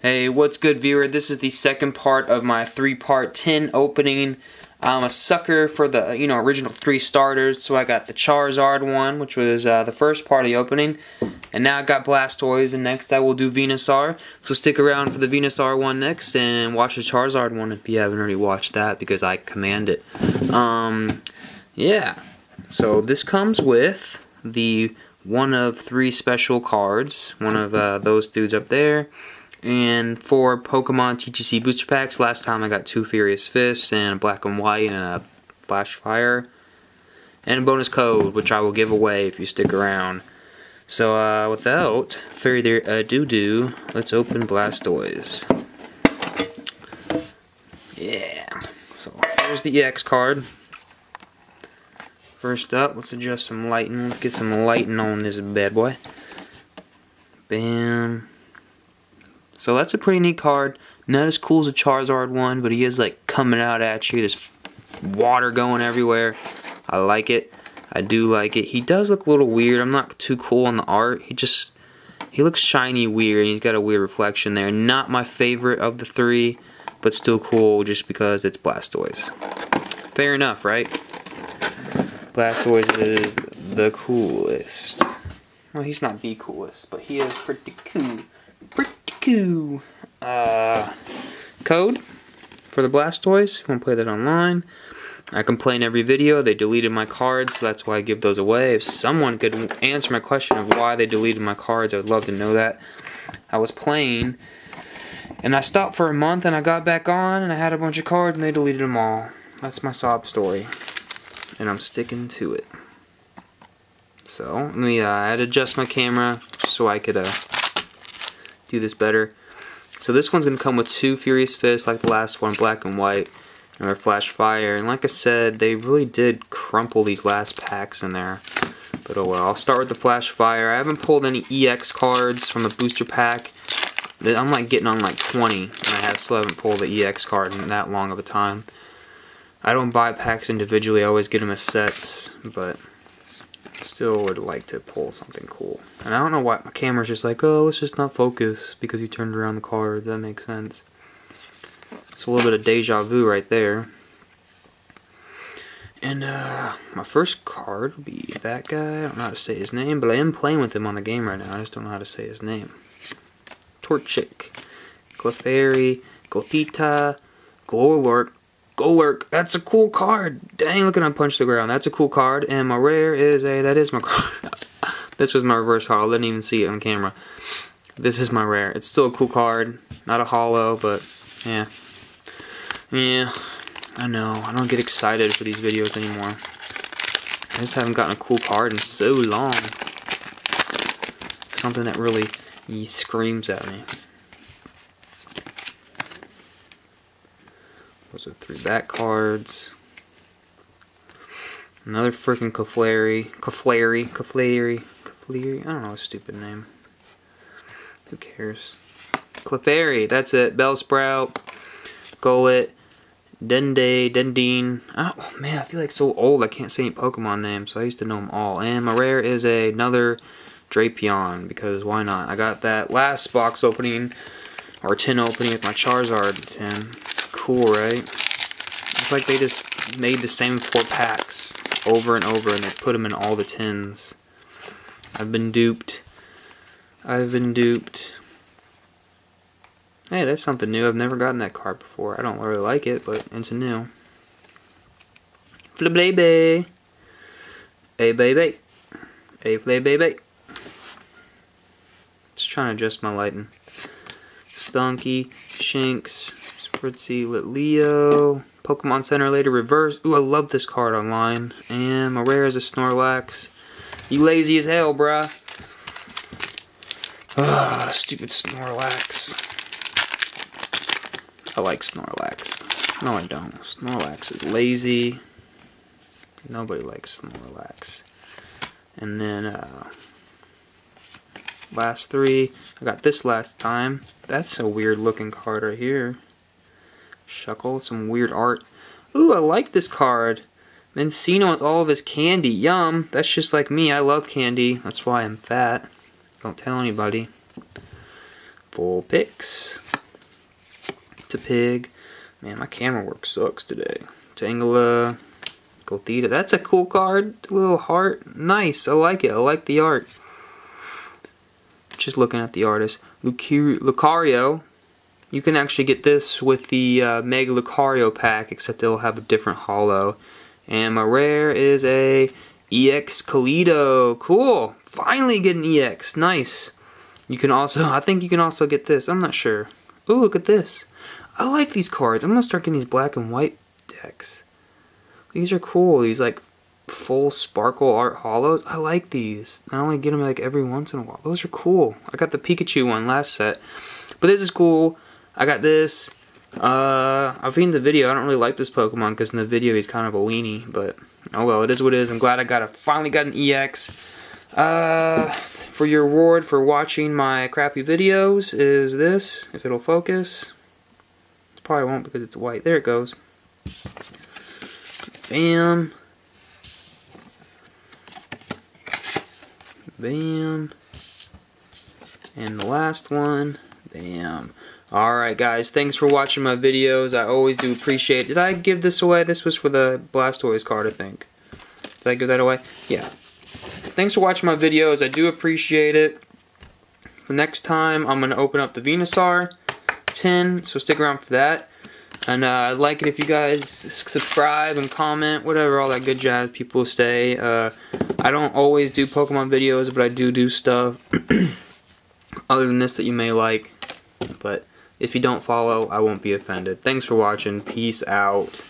Hey, what's good, viewer? This is the second part of my three-part tin opening. I'm a sucker for the, you know, original three starters, so I got the Charizard one, which was uh, the first part of the opening, and now I got Blastoise, and next I will do Venusaur. So stick around for the Venusaur one next, and watch the Charizard one if you haven't already watched that, because I command it. Um, yeah. So this comes with the one of three special cards, one of uh, those dudes up there, and four Pokemon TCG booster packs. Last time I got two Furious Fists and a Black and White and a Flash Fire. And a bonus code, which I will give away if you stick around. So, uh, without further ado, let's open Blastoise. Yeah. So, here's the EX card. First up, let's adjust some lighting. Let's get some lighting on this bad boy. Bam. So that's a pretty neat card. Not as cool as a Charizard one, but he is like coming out at you. There's water going everywhere. I like it. I do like it. He does look a little weird. I'm not too cool on the art. He just, he looks shiny weird. He's got a weird reflection there. Not my favorite of the three, but still cool just because it's Blastoise. Fair enough, right? Blastoise is the coolest. Well, he's not the coolest, but he is pretty cool. Uh, code for the Blastoise. You want to play that online? I complain every video. They deleted my cards, so that's why I give those away. If someone could answer my question of why they deleted my cards, I would love to know that. I was playing, and I stopped for a month, and I got back on, and I had a bunch of cards, and they deleted them all. That's my sob story and I'm sticking to it. So let me uh, I had to adjust my camera so I could uh, do this better. So this one's gonna come with two Furious Fists like the last one, black and white, and our Flash Fire. And like I said, they really did crumple these last packs in there. But oh well, I'll start with the Flash Fire. I haven't pulled any EX cards from the booster pack. I'm like getting on like 20, and I have still haven't pulled the EX card in that long of a time. I don't buy packs individually, I always get them as sets, but still would like to pull something cool. And I don't know why my camera's just like, oh, let's just not focus because you turned around the card. That makes sense. It's a little bit of deja vu right there. And uh, my first card will be that guy. I don't know how to say his name, but I am playing with him on the game right now. I just don't know how to say his name. Torchic, Clefairy, Gothita, Glowlurk, Golurk, that's a cool card. Dang, look at him punch the ground. That's a cool card. And my rare is a, that is my card. this was my reverse card. I didn't even see it on camera. This is my rare. It's still a cool card. Not a holo, but yeah. Yeah, I know. I don't get excited for these videos anymore. I just haven't gotten a cool card in so long. Something that really screams at me. Those are three back cards. Another freaking Clefairy. Clefairy. Clefairy. Clefairy. I don't know a stupid name. Who cares? Clefairy. That's it. Bellsprout. Golett. Dende. Dendine. Oh, man. I feel like so old I can't say any Pokemon names. So I used to know them all. And my rare is a, another Drapion. Because why not? I got that last box opening. Or tin opening with my Charizard tin cool, right? It's like they just made the same four packs over and over and they put them in all the tins. I've been duped. I've been duped. Hey, that's something new. I've never gotten that card before. I don't really like it, but it's new. Flablebe. Hey, baby. Hey, baby. Just trying to adjust my lighting. Stunky, Shinx, Fritzy Litleo. Pokemon Center Lady reverse. Ooh, I love this card online. And my rare is a Snorlax. You lazy as hell, bruh. Ah, stupid Snorlax. I like Snorlax. No, I don't. Snorlax is lazy. Nobody likes Snorlax. And then, uh, last three. I got this last time. That's a weird looking card right here. Shuckle, some weird art. Ooh, I like this card. Minccino with all of his candy. Yum. That's just like me. I love candy. That's why I'm fat. Don't tell anybody. Full picks. Tepig. Man, my camera work sucks today. Tangela, Gothita. That's a cool card. Little heart. Nice. I like it. I like the art. Just looking at the artist. Lucario. You can actually get this with the uh, Lucario pack, except it'll have a different holo. And my rare is a EX Keldeo. Cool. Finally get an EX. Nice. You can also, I think you can also get this. I'm not sure. Oh, look at this. I like these cards. I'm going to start getting these black and white decks. These are cool. These like full sparkle art holos. I like these. I only get them like every once in a while. Those are cool. I got the Pikachu one last set. But this is cool. I got this. Uh, I've seen the video. I don't really like this Pokemon because in the video he's kind of a weenie. But oh well, it is what it is. I'm glad I got a finally got an EX. Uh, for your reward for watching my crappy videos is this. If it'll focus. It probably won't because it's white. There it goes. Bam. Bam. And the last one. Bam. Alright guys, thanks for watching my videos. I always do appreciate it. Did I give this away? This was for the Blastoise card, I think. Did I give that away? Yeah. Thanks for watching my videos. I do appreciate it. For next time, I'm going to open up the Venusaur 10, so stick around for that. And uh, I'd like it if you guys subscribe and comment, whatever, all that good jazz people say. Uh, I don't always do Pokemon videos, but I do do stuff other than this that you may like. But if you don't follow, I won't be offended. Thanks for watching. Peace out.